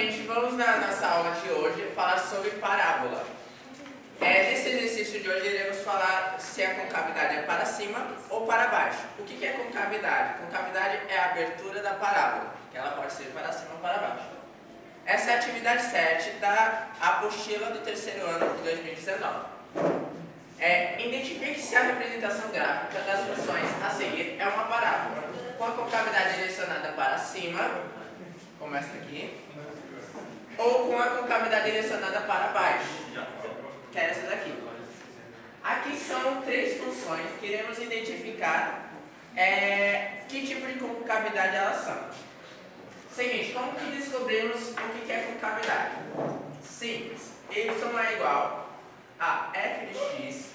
gente, vamos na nossa aula de hoje falar sobre parábola. É, nesse exercício de hoje iremos falar se a concavidade é para cima ou para baixo. O que é concavidade? Concavidade é a abertura da parábola, que ela pode ser para cima ou para baixo. Essa é a atividade 7 da apostila do terceiro ano de 2019. É, identifique se a representação gráfica das funções a seguir é uma parábola, com a concavidade direcionada para cima, como essa aqui, ou com a concavidade direcionada para baixo, que é essa daqui. Aqui são três funções que iremos identificar é, que tipo de concavidade elas são. Seguinte, como que descobrimos o que é concavidade? Simples. Y é igual a f de x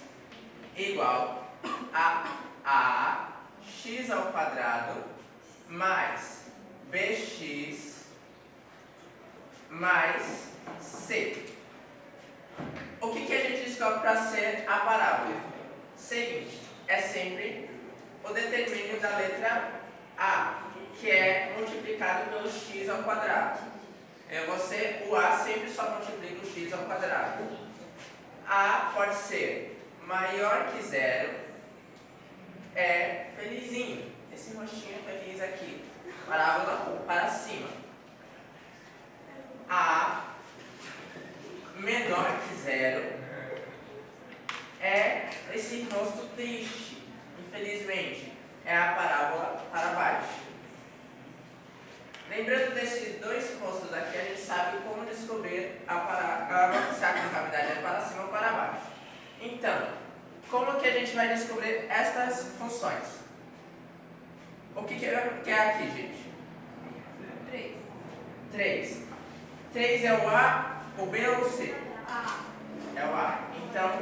igual a a x ao quadrado mais bx mais c. O que, que a gente descobre para ser a parábola? Seguinte, é sempre o determínio da letra A, que é multiplicado pelo x ao quadrado. É você, o A sempre só multiplica o x ao quadrado. A pode ser maior que zero, é felizinho. Esse rostinho feliz aqui. Parábola para cima. A menor que zero é rosto triste, infelizmente. É a parábola para baixo. Lembrando desses dois rostos aqui, a gente sabe como descobrir a parábola, se a concavidade é para cima ou para baixo. Então, como que a gente vai descobrir estas funções? O que, que, é, que é aqui, gente? 3. 3. 3 é o A, o B ou o C? A. É o A. Então,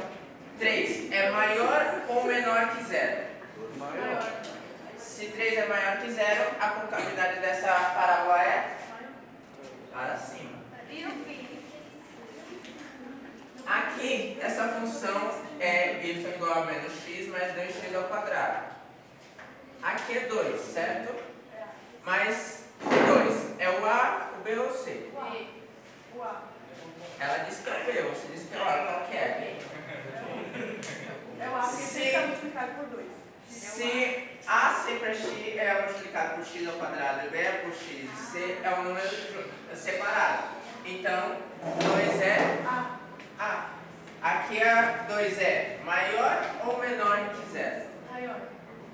3 é maior ou menor que zero? Maior. Se 3 é maior que zero, a concavidade dessa parábola é para cima. O fim? Aqui, essa função é y igual a menos x mais 2x ao quadrado. Aqui é 2, certo? Mas 2 é o A, o B ou o C? E. O A. Ela disse que é o B, você disse que é o A, qual que é? É o A porque Se- 3 está multiplicado por 2. Se A sempre é x, é multiplicado por x ao quadrado e B é por x, e C é um número separado. Então, 2 é A. A. Aqui a 2 é maior ou menor que zero? Maior.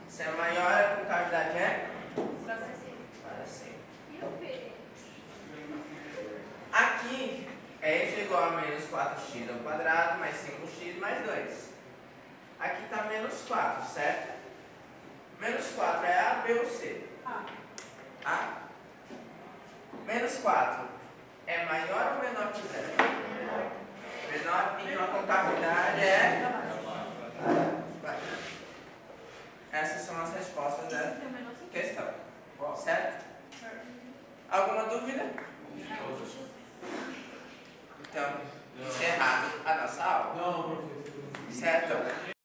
Se é maior, a concavidade é Para C. para cima. E o P? Aqui é y igual a menos 4x ao quadrado mais 5x mais 2. Aqui está menos 4, certo? Menos 4 é A, B ou C? A. A. Menos 4 é maior ou menor que zero? Menor, então a concavidade é... Essas são as respostas da questão, certo? Alguma dúvida? Não,